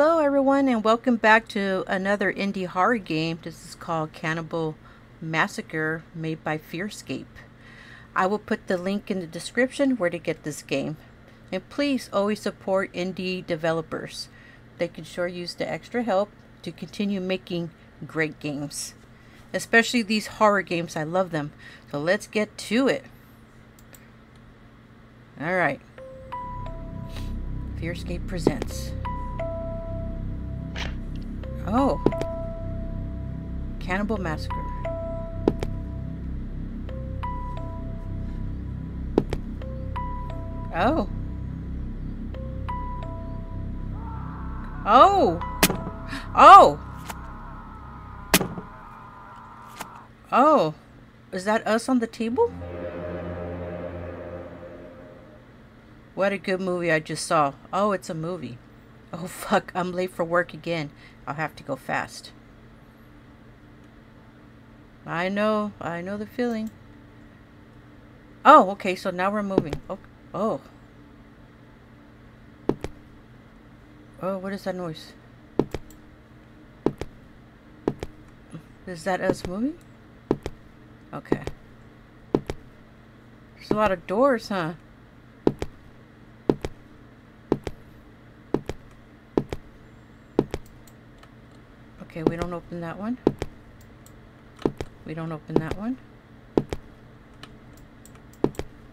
Hello everyone and welcome back to another indie horror game. This is called Cannibal Massacre made by Fearscape. I will put the link in the description where to get this game. And please always support indie developers. They can sure use the extra help to continue making great games. Especially these horror games, I love them. So let's get to it. Alright. Fearscape presents. Oh. Cannibal Massacre. Oh. Oh. Oh. Oh. Is that us on the table? What a good movie I just saw. Oh, it's a movie. Oh fuck, I'm late for work again. I'll have to go fast. I know, I know the feeling. Oh, okay, so now we're moving. Oh, oh. Oh, what is that noise? Is that us moving? Okay. There's a lot of doors, huh? Okay, we don't open that one. We don't open that one.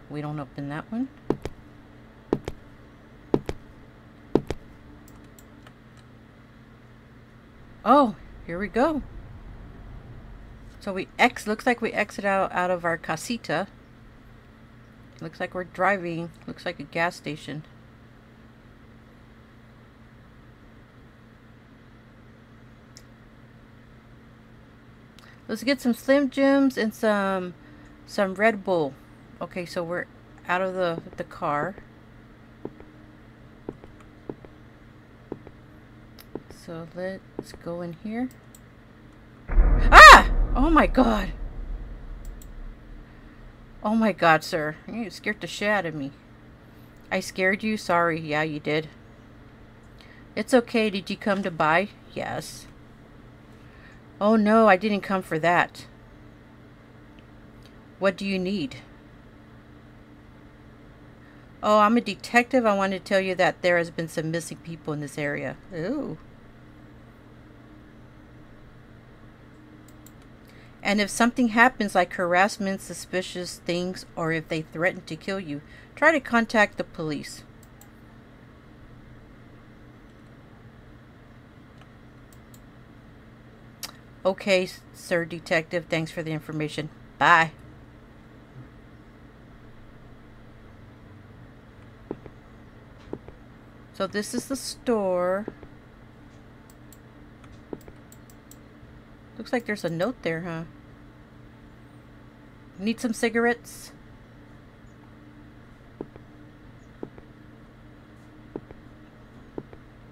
We don't open that one. Oh, here we go. So we X looks like we exit out out of our casita. Looks like we're driving. Looks like a gas station. Let's get some Slim Jims and some some Red Bull. Okay, so we're out of the the car. So let's go in here. Ah! Oh my god. Oh my god, sir. You scared the shit out of me. I scared you? Sorry. Yeah, you did. It's okay. Did you come to buy? Yes. Oh no, I didn't come for that. What do you need? Oh, I'm a detective. I want to tell you that there has been some missing people in this area. Ooh. And if something happens like harassment, suspicious things, or if they threaten to kill you, try to contact the police. Okay, sir detective, thanks for the information. Bye. So this is the store. Looks like there's a note there, huh? Need some cigarettes?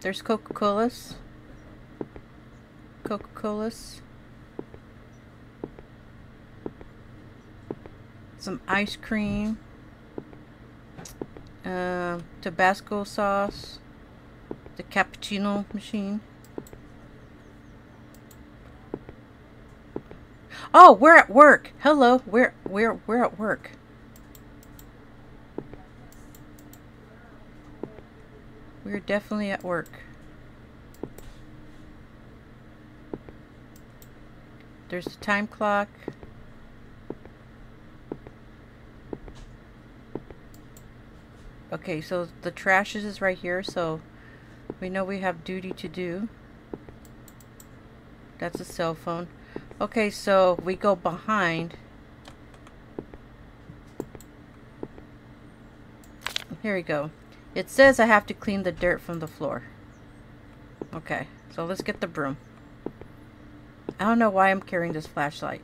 There's Coca-Colas. Coca-Colas. Some ice cream. Uh, Tabasco sauce. The cappuccino machine. Oh, we're at work. Hello, we're we're we're at work. We're definitely at work. There's the time clock. Okay, so the trash is right here, so we know we have duty to do. That's a cell phone. Okay, so we go behind. Here we go. It says I have to clean the dirt from the floor. Okay, so let's get the broom. I don't know why I'm carrying this flashlight.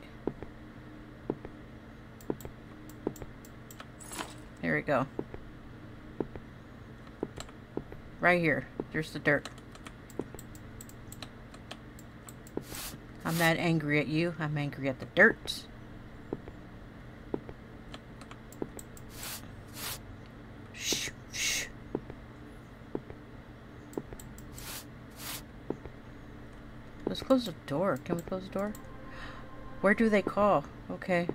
Here we go. Right here. There's the dirt. I'm not angry at you. I'm angry at the dirt. Let's close the door. Can we close the door? Where do they call? Okay.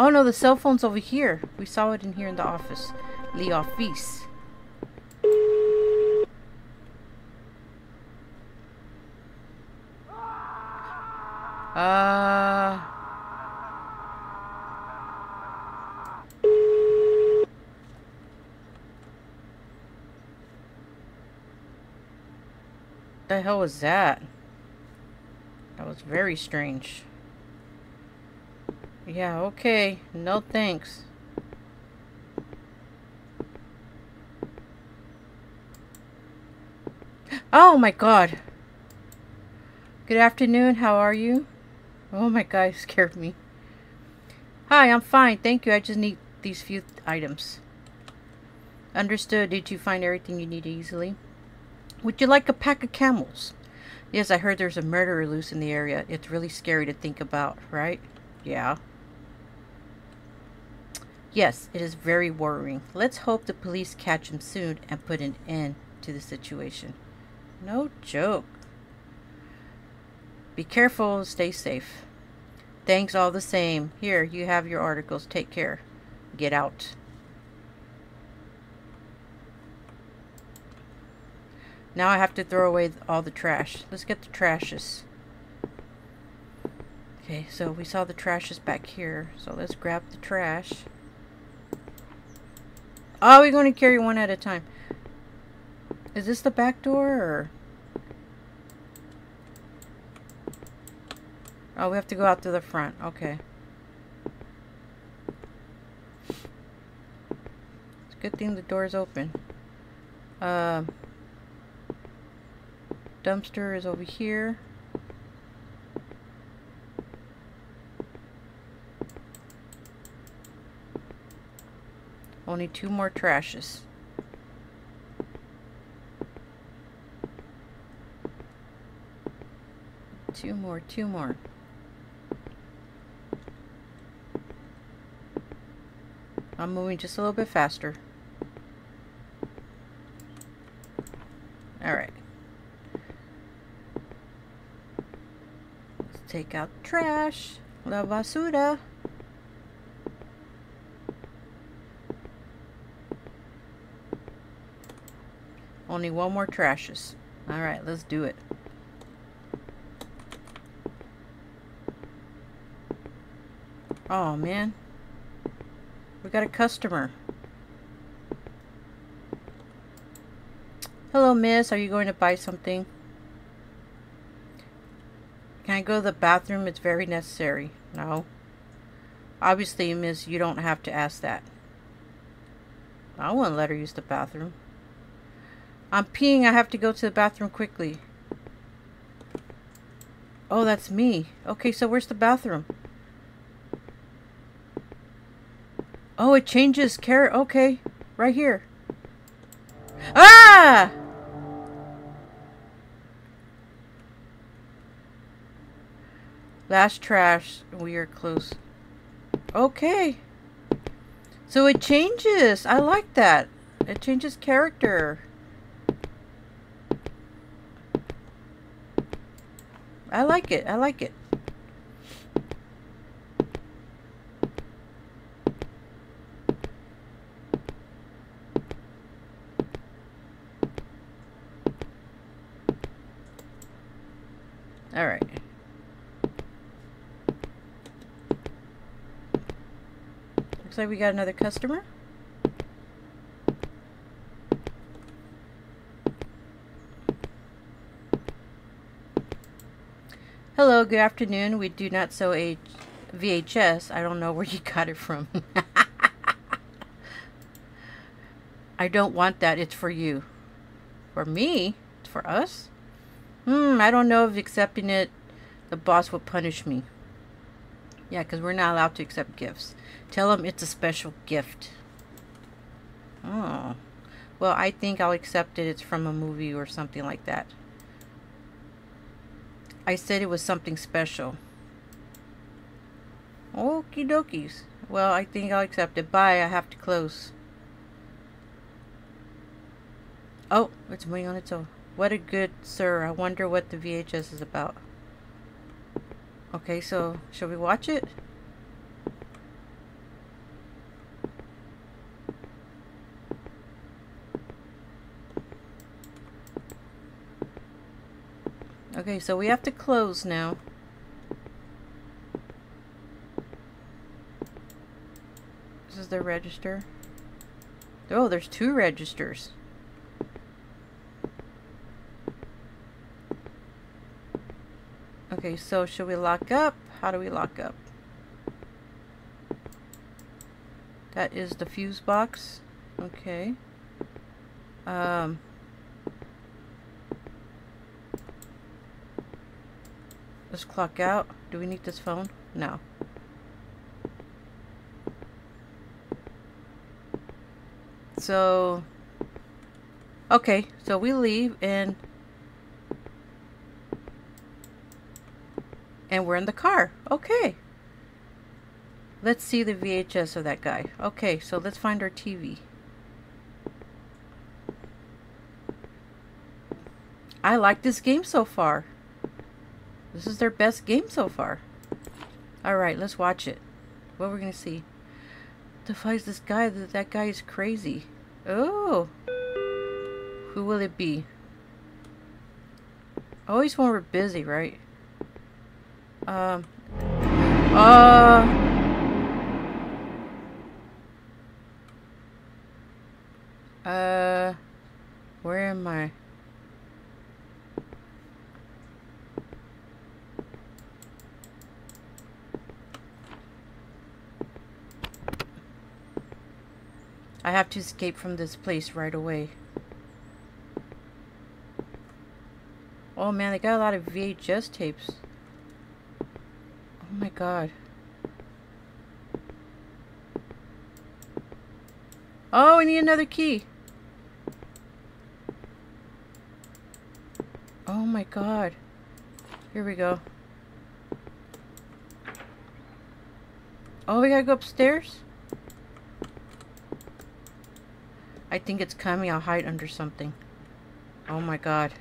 Oh no, the cell phone's over here. We saw it in here in the office. The office. Uh... The hell was that? That was very strange. Yeah, okay. No thanks. Oh my god. Good afternoon. How are you? Oh my god, scared me. Hi, I'm fine. Thank you. I just need these few items. Understood. Did you find everything you need easily? Would you like a pack of camels? Yes, I heard there's a murderer loose in the area. It's really scary to think about, right? Yeah. Yes, it is very worrying. Let's hope the police catch him soon and put an end to the situation. No joke. Be careful, stay safe. Thanks all the same. Here, you have your articles. Take care. Get out. Now I have to throw away all the trash. Let's get the trashes. Okay, so we saw the trashes back here. So let's grab the trash. Oh, we're going to carry one at a time. Is this the back door or... Oh, we have to go out to the front. Okay. It's a good thing the door's open. Um... Uh, dumpster is over here. Only two more trashes. Two more, two more. I'm moving just a little bit faster. Alright. Let's take out trash. La basura. Only one more trashes. Alright, let's do it. Oh, man. We got a customer. Hello, miss. Are you going to buy something? Can I go to the bathroom? It's very necessary. No. Obviously, miss, you don't have to ask that. I wouldn't let her use the bathroom. I'm peeing. I have to go to the bathroom quickly. Oh, that's me. Okay, so where's the bathroom? Oh, it changes care. Okay, right here. Ah! Last trash. We are close. Okay. So it changes. I like that. It changes character. I like it. I like it. All right. Looks like we got another customer. Hello, good afternoon. We do not sell a VHS. I don't know where you got it from. I don't want that. It's for you. For me? It's for us? Hmm, I don't know if accepting it, the boss will punish me. Yeah, because we're not allowed to accept gifts. Tell them it's a special gift. Oh. Well, I think I'll accept it. It's from a movie or something like that. I said it was something special. Okie dokies. Well, I think I'll accept it. Bye. I have to close. Oh, it's moving on its own. What a good sir. I wonder what the VHS is about. Okay, so shall we watch it? Okay, so we have to close now. This is the register. Oh, there's two registers. Okay, so should we lock up? How do we lock up? That is the fuse box. Okay. Um... Let's clock out. Do we need this phone? No. So, okay, so we leave and and we're in the car. Okay. Let's see the VHS of that guy. Okay, so let's find our TV. I like this game so far. This is their best game so far. Alright, let's watch it. What are we going to see? Defies this guy. That, that guy is crazy. Oh. Who will it be? Always when we're busy, right? Um. Uh. Where am I? I have to escape from this place right away. Oh man, they got a lot of VHS tapes. Oh my god. Oh, we need another key. Oh my god. Here we go. Oh, we gotta go upstairs? I think it's coming. I'll hide under something. Oh my god.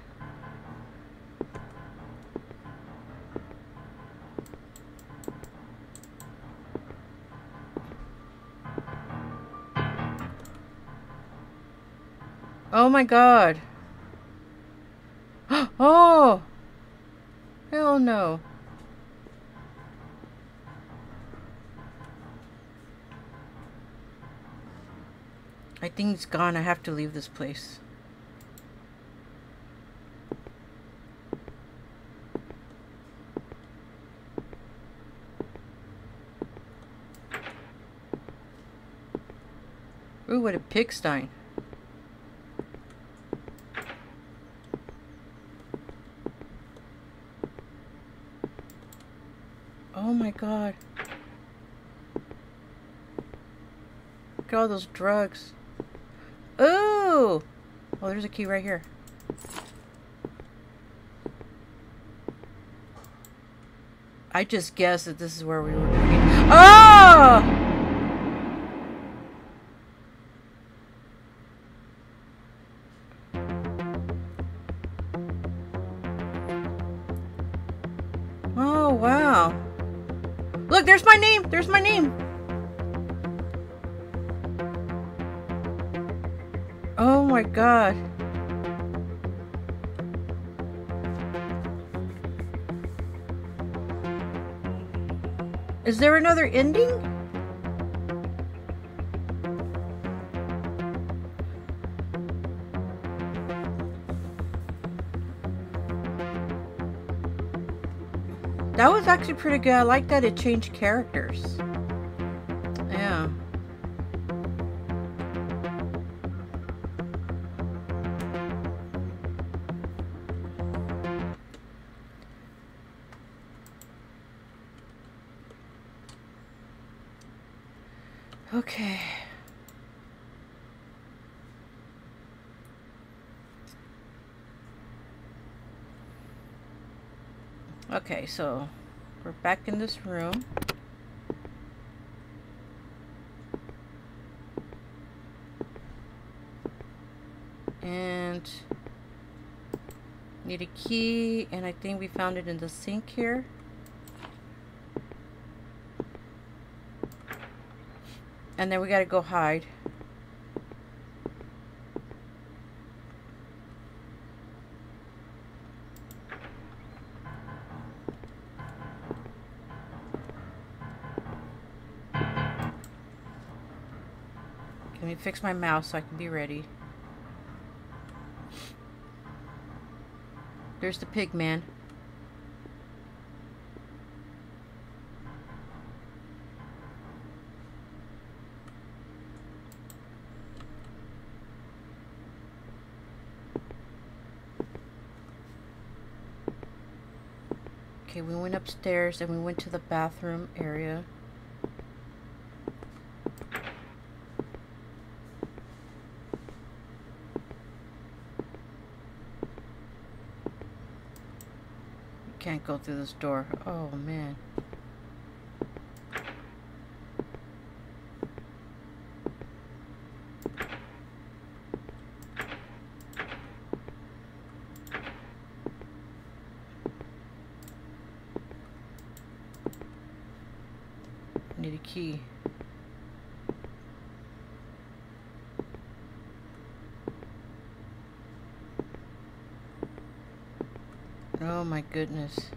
Oh my god. Oh! Hell no. It's gone. I have to leave this place. Ooh, what a pigsty. Oh my god. Look at all those drugs. Oh, there's a key right here. I just guessed that this is where we were going. Oh! Oh, wow. Look, there's my name. There's my name. My god. Is there another ending? That was actually pretty good. I like that it changed characters. Yeah. So we're back in this room. And need a key, and I think we found it in the sink here. And then we gotta go hide. My mouse so I can be ready. There's the pig man. Okay, we went upstairs and we went to the bathroom area. Can't go through this door. Oh man. Need a key. Oh my goodness.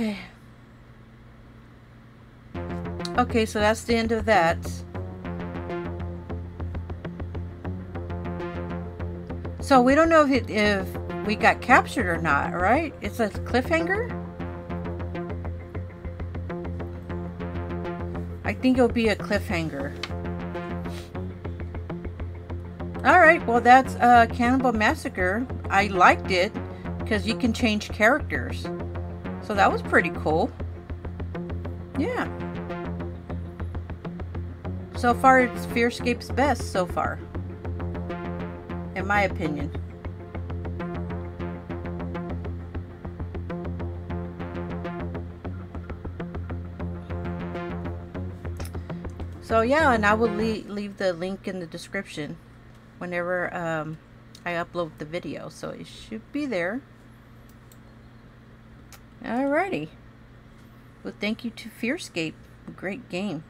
Okay. Okay, so that's the end of that. So we don't know if, it, if we got captured or not, right? It's a cliffhanger? I think it'll be a cliffhanger. Alright, well that's uh, Cannibal Massacre. I liked it because you can change characters. So that was pretty cool. Yeah. So far, it's Fearscape's best so far. In my opinion. So yeah, and I will leave, leave the link in the description whenever um, I upload the video. So it should be there. Alrighty. Well, thank you to Fearscape. Great game.